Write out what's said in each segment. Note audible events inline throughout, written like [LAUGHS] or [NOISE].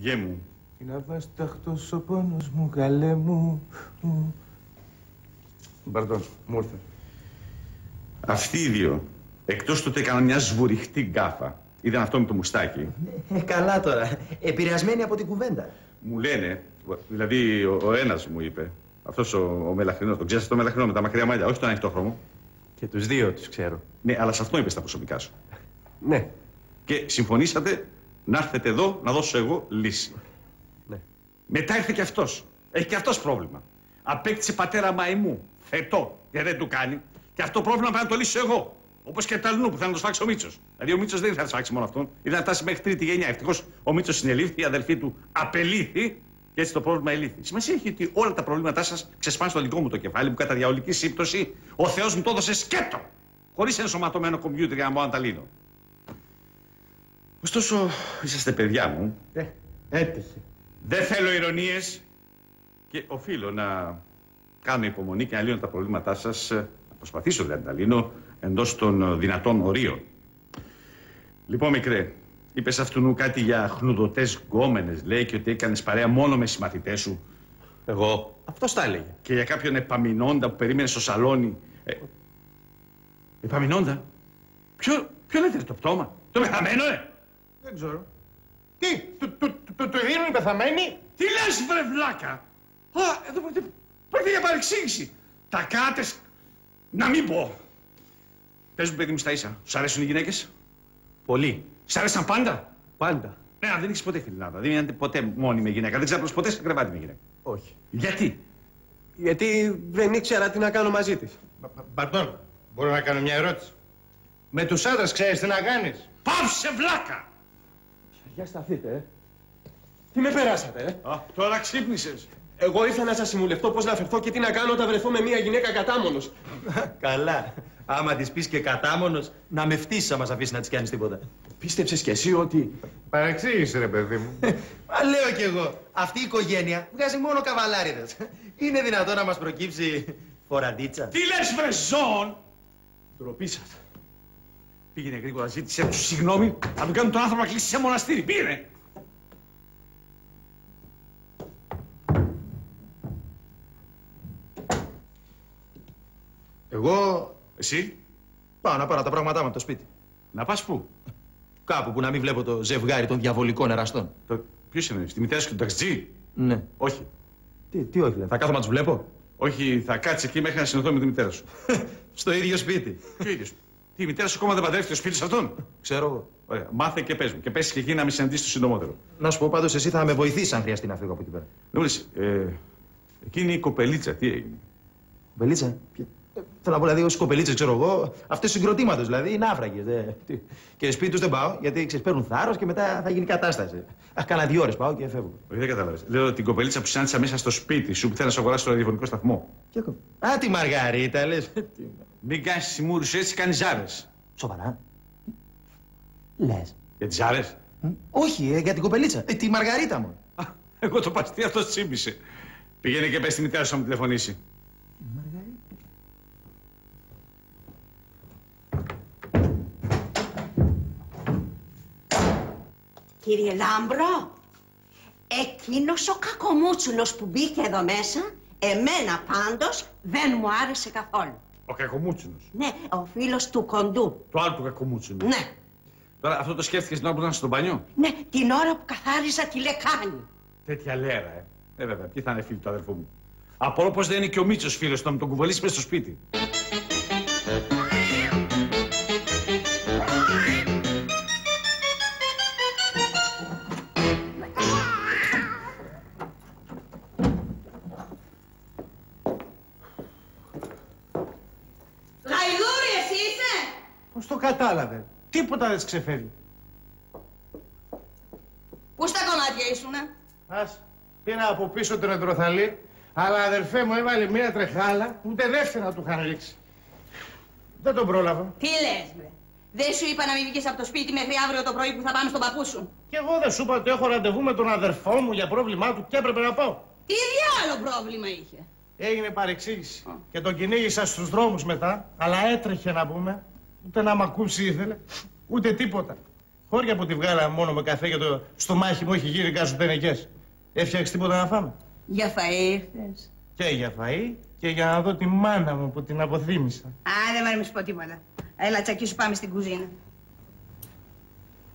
Γε μου. Είναι αβάσταχτος ο πόνος μου, καλέ μου. Μπαρδόν, μου ήρθε. Αυτοί οι δύο, εκτός του ότι έκαναν μια σβουριχτή γκάφα, είδαν αυτό με το μουστάκι. Ε, καλά τώρα. Επηρεασμένοι από την κουβέντα. Μου λένε, δηλαδή ο, ο ένας μου είπε, αυτός ο, ο μελαχρινός, τον ξέρεις το μελαχρινό με τα μακριά μαλλιά, όχι τον ανοιχτό χρώμο. Και τους δύο τους ξέρω. Ναι, αλλά σε αυτό είπε στα προσωπικά σου. Ναι. Και συμφωνήσατε να έρθετε εδώ να δώσω εγώ λύση. Ναι. Μετά ήρθε και αυτός. Έχει και αυτός πρόβλημα. Απέκτησε πατέρα μαϊμού. Φετό. Και δεν του κάνει. Και αυτό το πρόβλημα πρέπει να το λύσω εγώ. Όπως και τα αλλού που θα να το σφάξει ο Μίτσος. Δηλαδή ο Μίτσος δεν ήθελε να σφάξει μόνο αυτόν. Ήθελε να φτάσει μέχρι τρίτη γενιά. Ευτυχώς ο Μίτσος συνελήφθη, η αδελφή του απελήθη και έτσι το πρόβλημα ελήφθη. Σημασία έχει ότι όλα τα προβλήματά σας ξεσπάνε στο δικό μου το κεφάλι που κατά διαολική σύμπτωση ο Θεός μου το έδωσε σκέτο. Χωρίς ενσωματωμένο κομπιούτερ για να μπορώ να τα λύνω. Ωστόσο, είσαστε παιδιά μου. Ε, έτυχε. Δεν θέλω ηρωνίες και οφείλω να κάνω υπομονή και να λύνω τα προβλήματά σας. Να προσπαθήσω δηλαδή να τα λύνω εντός των δυνατών ορίων. Λοιπόν, μικρέ, είπες αυτού κάτι για χνουδωτές γκόμενες, λέει, και ότι έκανες παρέα μόνο με συμμαθητές σου. Εγώ. Αυτός τα έλεγε. Και για κάποιον επαμεινόντα που περίμενε στο σαλόνι. Ε, επαμεινόντα; Ποιο, ποιο λέτε το πτώμα; Το πεθαμένο, ε. Δεν ξέρω. Τι, του, του, του, του, του δίνουν οι πεθαμένοι. Τι λες βρε βλάκα; Α, εδώ πρόκειται, πρόκειται για παρεξήγηση. Τα κάτες, να μην πω. Πες μου παιδί μου στα ίσα, σου αρέσουν οι γυναίκες; Πολύ. Σ' αρέσαν πάντα; Πάντα. Ναι, δεν έχεις ποτέ φιλινάδα. Δεν είναι ποτέ μόνιμη γυναίκα. Δεν ξέρω ποτέ σε κρεβάτι με γυναίκα. Όχι. Γιατί; Γιατί δεν ήξερα τι να κάνω μαζί της. Μπαρτόν, μπορώ να κάνω μια ερώτηση. Με τους άντρες ξέρεις τι να κάνεις; Πάψε βλάκα. Για σταθείτε, ε. Τι με περάσατε, ε. Α, τώρα ξύπνησες. Εγώ ήθελα να σας συμβουλευτώ πώς να φερθώ και τι να κάνω όταν βρεθώ με μια γυναίκα κατάμονος. [LAUGHS] καλά. Άμα της πεις και κατάμονος, να με φτύσεις άμα σε αφήσεις να της κάνεις τίποτα. Πίστεψες κι εσύ ότι... Παρεξήγησες ρε παιδί μου. [LAUGHS] Μα λέω κι εγώ. Αυτή η οικογένεια βγάζει μόνο καβαλάριδες. Είναι δυνατόν να μας προκύψει φοραντίτσα; Τι λες βρε ζώων. Ντροπή σας. Πήγαινε γρήγορα, ζήτησε του συγγνώμη, να του κάνουν τον άνθρωπο να κλείσει σε μοναστήρι. Πήγαινε. Εγώ Εσύ, πάω να πάρω τα πράγματά μου από το σπίτι. να πας πού; Κάπου που να μην βλέπω το ζευγάρι των διαβολικών εραστών. Το... Ποιος είναι, τη μητέρα σου και τον ταξιτζή. Ναι. Όχι. Τι, τι όχι, λέει. Θα κάθομαι να τους βλέπω; Όχι, θα κάτσει εκεί μέχρι να συνοδώ με τη μητέρα σου. [LAUGHS] Στο ίδιο σπίτι. Ποιο ίδιο. Τι, η μητέρα σου ακόμα δεν παντρεύτηκε το σπίτι σε αυτόν; Ξέρω εγώ. Ωραία. Μάθε και πες μου. Και πες και εκεί να με συναντήσει το συντομότερο. Να σου πω πάντως, εσύ θα με βοηθήσεις αν χρειαστεί να φύγω από εκεί πέρα. Νούλης, ε, εκείνη η κοπελίτσα, τι έγινε; Κοπελίτσα; Ποια- Ε, Θέλω να πω δηλαδή, ως κοπελίτσα, ξέρω εγώ, αυτές συγκροτήματος δηλαδή είναι άφραγες. Και σπίτι τους δεν πάω, γιατί ξεσπέρνουν θάρρος και μετά θα γίνει κατάσταση. Αχ, κάνα δύο ώρες πάω και φεύγω. Όχι, δεν κατάλαβες. Λέω την κοπελίτσα που συνάντησα μέσα στο σπίτι σου που θέλει να σου αγοράσει το ραδιοφωνικό σταθμό. Και ακού. Α, τη Μαργαρίτα, λες. Μην κάνεις σιμούρους έτσι, κάνεις ζάρες. Σοβαρά. Λες. Για τις ζάρες; Όχι, ε, για την κοπελίτσα. Ε, τη Μαργαρίτα μου. Εγώ το παστί αυτός τσίμπησε. Πήγαινε και πες στη μητέρα σου να μου τηλεφωνήσει. Κύριε Λάμπρο, εκείνος ο κακομούτσουνος που μπήκε εδώ μέσα, εμένα πάντως δεν μου άρεσε καθόλου. Ο κακομούτσουνος. Ναι, ο φίλος του κοντού. Το άλλο του κακομούτσουνου. Ναι, Τώρα αυτό το σκέφτηκες την ώρα που ήταν στο μπάνιο. ναι, την ώρα που καθάριζα τη λεκάνη. Τέτοια λέρα, ε. Ε, βέβαια, ποιοι θα είναι φίλοι του αδερφού μου. Απορώ πως δεν είναι και ο Μίτσος φίλος του να μου τον κουβαλήσει μέσα στο σπίτι. Κατάλαβε. Τίποτα δεν της ξεφεύγει. Πού στα κομμάτια ήσουνε; Ας, πήρα από πίσω τον εντροθαλή, αλλά αδερφέ μου έβαλε μία τρεχάλα, ούτε δεύτερα του είχαν ρίξει. Δεν τον πρόλαβα. Τι λες, βρε. Δεν σου είπα να μην βγεις από το σπίτι μέχρι αύριο το πρωί που θα πάμε στον παππού σου; Και εγώ δεν σου είπα ότι έχω ραντεβού με τον αδερφό μου για πρόβλημά του και έπρεπε να πάω. Τι διάλογο πρόβλημα είχε; Έγινε παρεξήγηση. Και τον κυνήγησα στους δρόμους μετά, αλλά έτρεχε να πούμε. Ούτε να μ' ακούσει ήθελε, ούτε τίποτα. Χώρια που τη βγάλα μόνο με καφέ και το στομάχι μου έχει γύρει κάσου τενεκές. Έφτιαξε τίποτα να φάμε. Για φαΐ ήρθες. Και για φαΐ και για να δω τη μάνα μου που την αποθύμησα. Α, δεν μ' αρέσει πω τίποτα. Έλα, τσακί σου πάμε στην κουζίνα.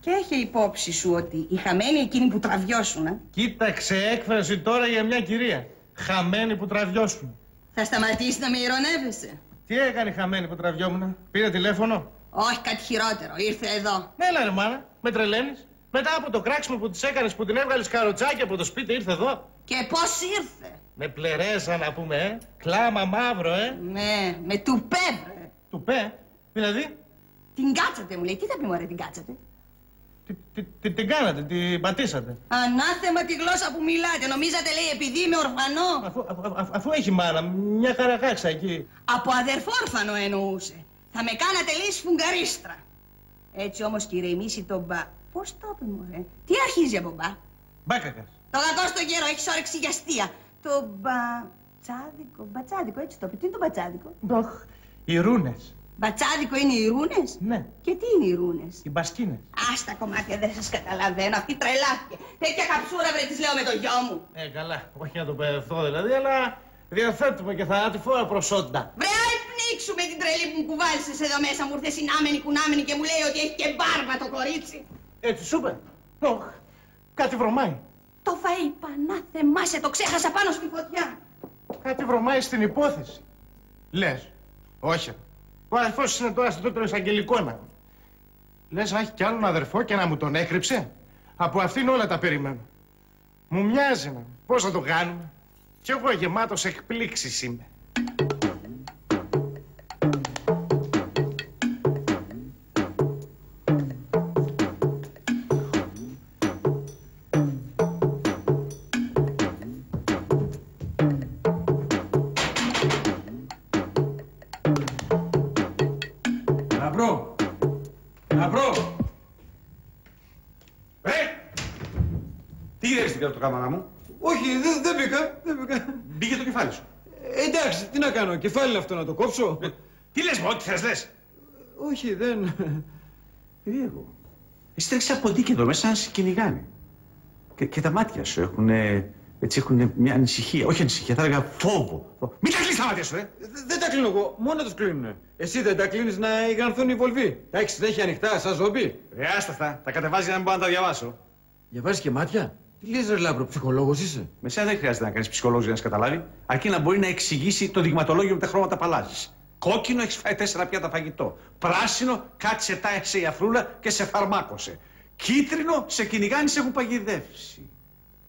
Και έχει υπόψη σου ότι οι χαμένοι εκείνοι που τραβιώσουν, ε, Κοίταξε έκφραση τώρα για μια κυρία. Χαμένη που τραβιώσουν. θα σταματήσει να με ηρωνεύεσαι. Τι έκανε η χαμένη που τραβιόμουν, πήρε τηλέφωνο; Όχι κάτι χειρότερο, ήρθε εδώ. Έλα ρε μάνα, με τρελαίνεις. Μετά από το κράξιμο που της έκανες που την έβγαλες καροτσάκι από το σπίτι ήρθε εδώ. Και πώς ήρθε; Με πλερέσα να πούμε, ε. Κλάμα μαύρο, ε. Ναι, με τουπέ, βρε. Του πέ, δηλαδή; Την κάτσατε μου λέει. Τι θα πει μωρέ την κάτσατε; Τι, τι, τι, την κάνατε, την πατήσατε; Ανάθεμα τη γλώσσα που μιλάτε. Νομίζατε λέει επειδή είμαι ορφανό; Αφού, αφού, αφού, αφού έχει μάνα, μια καρακάξα εκεί. Από αδερφόρφανο εννοούσε. Θα με κάνατε λέει σφουγγαρίστρα. Έτσι όμως κύριε ηρεμήσει τον μπα. Πώς το είπε μωρέ; Τι αρχίζει από μπα; Μπάκακας. Το κακό στο γέρο, έχεις όρεξη για αστεία. Το μπατσάδικο, μπατσάδικο, έτσι το πει. Τι είναι το μπατσάδικο; Ντοχ, οι ρούνες. Μπατσάδικο είναι οι ρούνες; Ναι, Και τι είναι οι ρούνες; οι μπασκίνες. Άστα κομμάτια δεν σας καταλαβαίνω. Αυτή τρελάθηκε. Τέτοια καψούρα βρε της λέω με το γιο μου. Ε, καλά, όχι να το παιδευτώ δηλαδή, αλλά διαθέτουμε και θανάτηφόρα προσόντα. Βρε άι πνίξου με την τρελή που μου κουβάλισες εδώ μέσα. Μου ήρθε συνάμενη κουνάμενη και μου λέει ότι έχει και μπάρμπα το κορίτσι. Έτσι σου είπε. Οχ, κάτι βρωμάει. Το φαΐ πανάθεμά σε το ξέχασα πάνω στη φωτιά. Κάτι βρωμάει στην υπόθεση. Λες. Όχι. Ο αδερφός είναι τώρα στο τούτο εισαγγελικό να. Λες να έχει κι άλλον αδερφό και να μου τον έκρυψε. Από αυτήν όλα τα περιμένω. Μου μοιάζει να. Πώς θα το κάνουμε. Κι εγώ γεμάτος εκπλήξεις είμαι. Λαμπρό! Λαμπρό! Ε! Τι είδες στην κάμαρα μου; Όχι, δεν, δεν μπήκα, δεν μπήκα. Μπήκε το κεφάλι σου. Ε, εντάξει, τι να κάνω, κεφάλι είναι αυτό να το κόψω. Τι λες μου, ό,τι θες λες. Όχι, δεν... Περίεργο. Εσύ τρέχεις από δίκη εδώ μέσα να σε κυνηγάνε. Και, και τα μάτια σου έχουν, έτσι έχουν μια ανησυχία. Όχι ανησυχία, θα έλεγα φόβο. Μην τα κλείσεις τα μάτια σου, ε! Δε- Δεν τα κλείνω εγώ, μόνο τους κλείνουνε. Εσύ δεν τα κλείνεις να υγρανθούν οι βολβοί. Τα έχεις συνέχεια ανοιχτά, σαν ζόμπι. Ρε άστα αυτά, τα κατεβάζεις για να μην μπορώ να τα διαβάσω. Διαβάζεις και μάτια; Τι λες ρε Λάμπρο, ψυχολόγος είσαι; Με σένα δεν χρειάζεται να κανείς ψυχολόγος για να σε καταλάβει, αρκεί να μπορεί να εξηγήσει το δειγματολόγιο με τα χρώματα που αλλάζει. Κόκκινο έχεις φάει τέσσερα πιάτα φαγητό. Πράσινο κάτσε τα σε η αφρούλα και σε φαρμάκωσε. Κίτρινο σε κυνηγάνε, σε έχουν παγιδεύσει.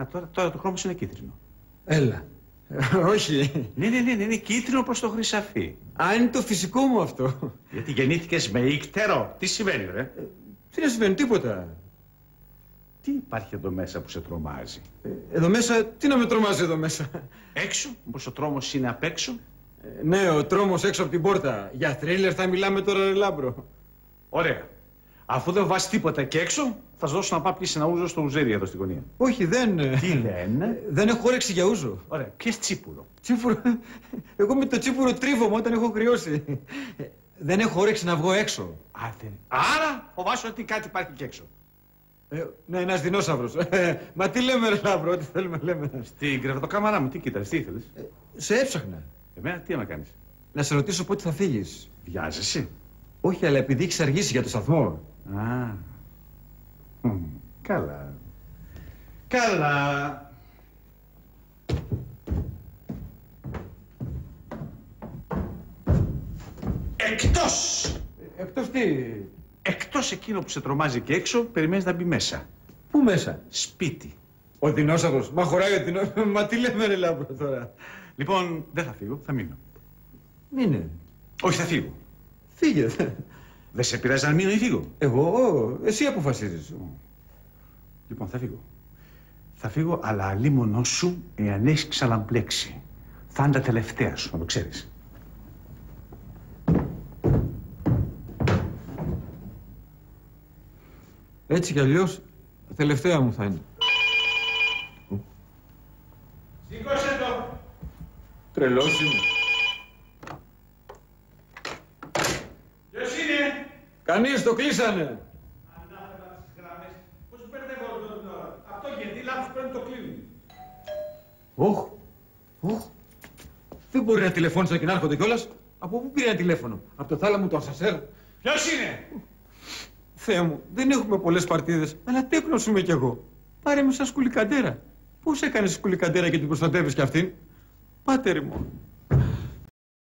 Α, τώρα, τώρα το χρώμα σου είναι κίτρινο. Έλα. [LAUGHS] Όχι. Ναι, ναι, ναι, ναι, είναι κίτρινο προς το χρυσαφί. Α, είναι το φυσικό μου αυτό. Γιατί γεννήθηκες με ίκτερο. Τι σημαίνει, ρε; Τι να συμβαίνει, τίποτα. Τι υπάρχει εδώ μέσα που σε τρομάζει; Ε, Εδώ μέσα, τι να με τρομάζει εδώ μέσα; Έξω, μήπως ο τρόμος είναι απ' έξω; Ε, Ναι, ο τρόμος έξω από την πόρτα. Για θρίλερ θα μιλάμε τώρα ρε Λάμπρο. Ωραία. Αφού δεν τρομάζει τίποτα και έξω, θα σου δώσω να πας να πιεις ένα ούζο στο ουζέρι εδώ στην γωνία. Όχι, δεν... ε, Τι λένε; Δεν έχω όρεξη για ούζο. Ωραία. Πιες τσίπουρο. Τσίπουρο. [LAUGHS] Εγώ με το τσίπουρο τρίβομαι όταν έχω κρυώσει. Ε, Δεν έχω όρεξη να βγω έξω. Α, δεν- Άρα φοβάσαι ότι κάτι υπάρχει και έξω. Ε, ναι, ένας δεινόσαυρος. Μα τι λέμε, ρε Λάμπρο, τι θέλουμε, λέμε. Στην κρεβατοκάμαρά μου, τι κοίτας, τι ήθελες; Ε, σε έψαχνα. Εμένα τι να κάνεις; Να σε ρωτήσω πότε θα φύγεις. Βιάζεσαι; Όχι, αλλά επειδή έχεις αργήσει για το σταθμό. Α. Μμ, Καλά. Καλά. Εκτός. Εκτός τι; Εκτός εκείνο που σε τρομάζει και έξω, περιμένεις να μπει μέσα. Πού μέσα; Σπίτι. Ο δεινόσαυρος. Μα χωράει ο δεινόσαυρος. Μα τι λέμε, ρε Λάμπρο τώρα; Λοιπόν, δεν θα φύγω, θα μείνω. Μείνε. Όχι, θα φύγω. Φύγε. Δεν σε πειράζει να μείνω ή φύγω; Εγώ, εσύ αποφασίζεις. Λοιπόν, θα φύγω. Θα φύγω, αλλά αλίμονό σου εάν έχεις ξαναμπλέξει. Θα είναι τα τελευταία σου, να το ξέρεις. Έτσι κι αλλιώς, τελευταία μου θα είναι. Σήκωσε το. Τρελός είμαι. Κανείς το κλείσανε. Ανάλογα μπερδεύω την ώρα. Αυτό γιατί πρέπει το. Όχ, όχ. Δεν μπορεί να τηλεφώνησε και να έρχονται κιόλας. Από πού πήρε ένα τηλέφωνο, Από το θάλαμο του Ασασέρ. Ποιος είναι, Θεέ μου, δεν έχουμε πολλές παρτίδες, αλλά τέκνο είμαι κι εγώ. Πάρε με σαν σκουλικαντέρα. Πώς έκανες σκουλικαντέρα και την προστατεύεις κι αυτήν, Πάτερ μου.